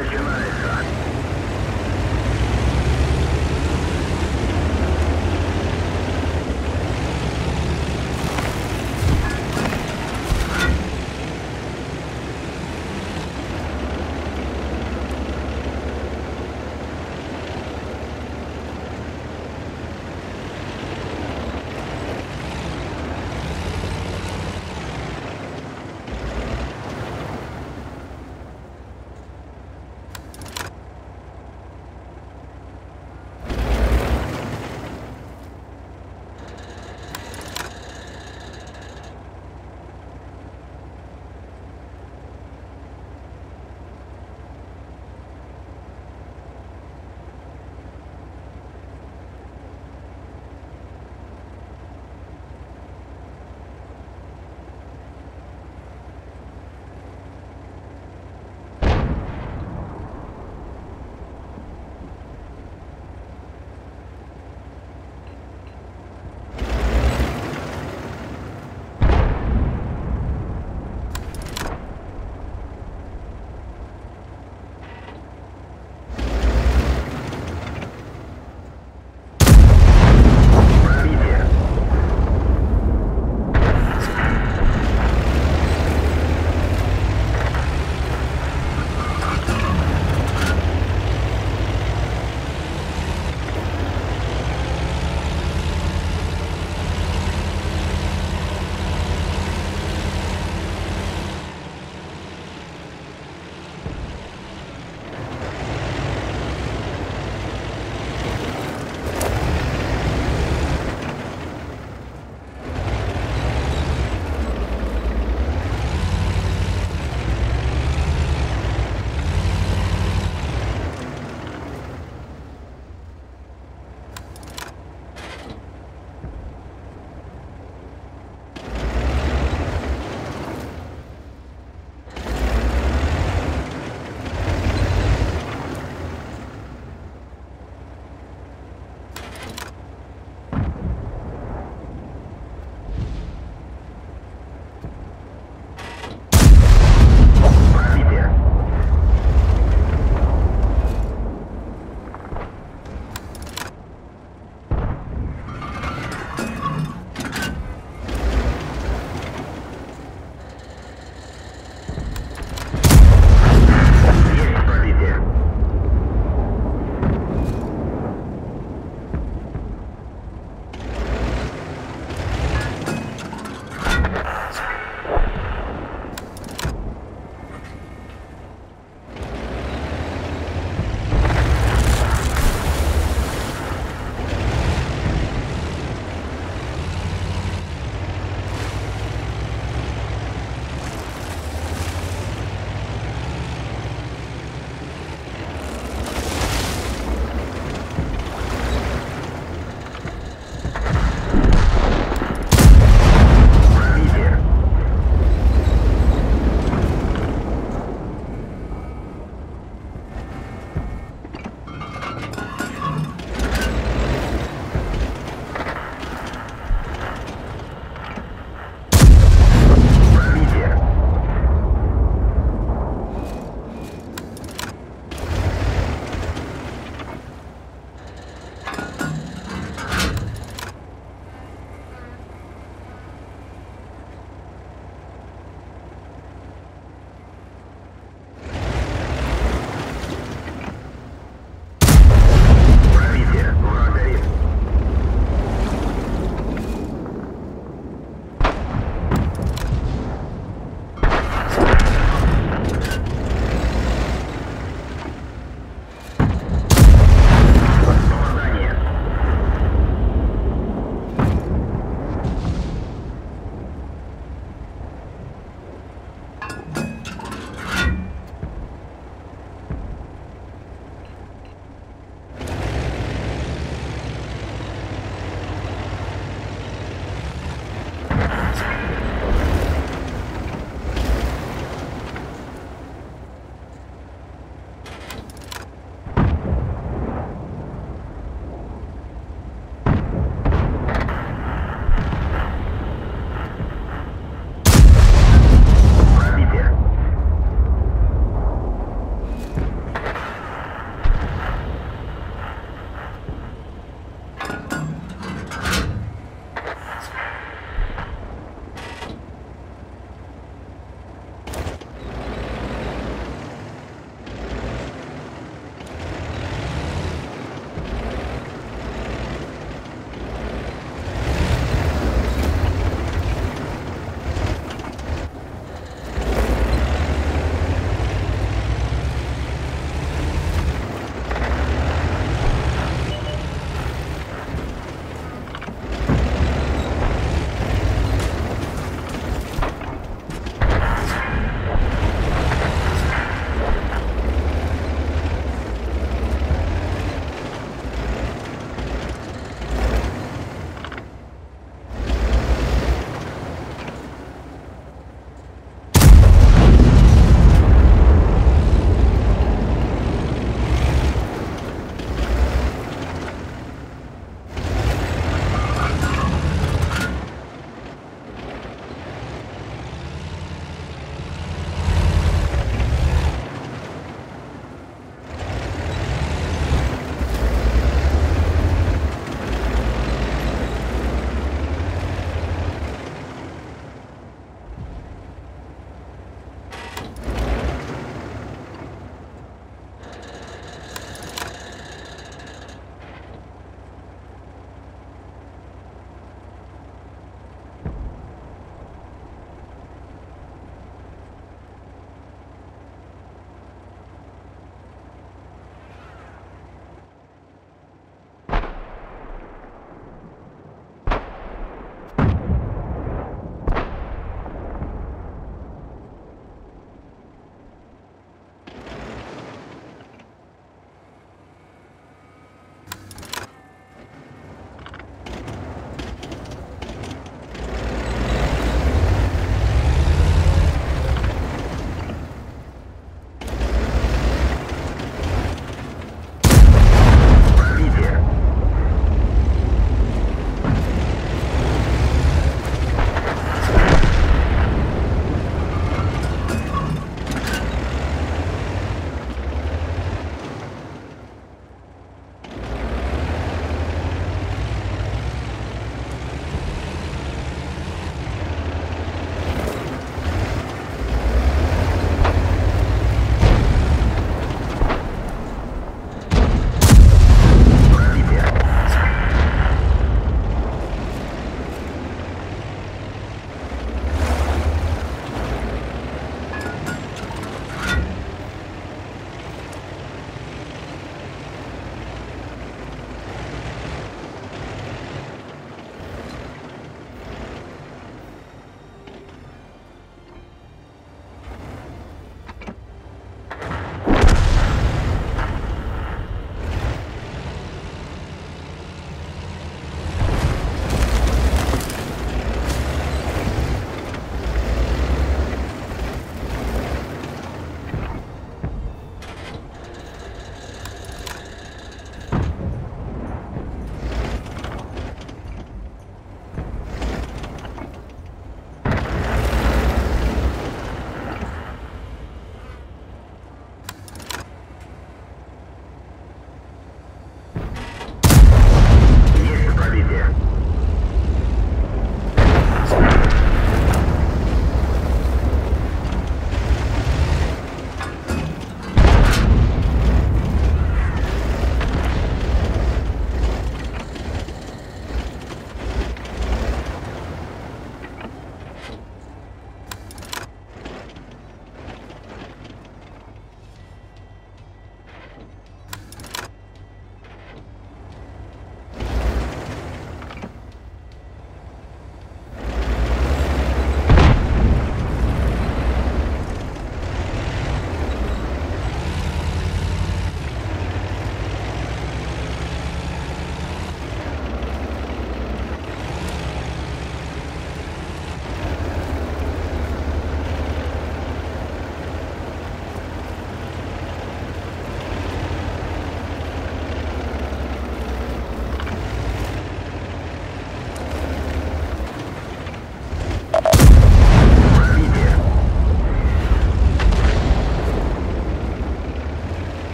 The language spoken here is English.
начинается.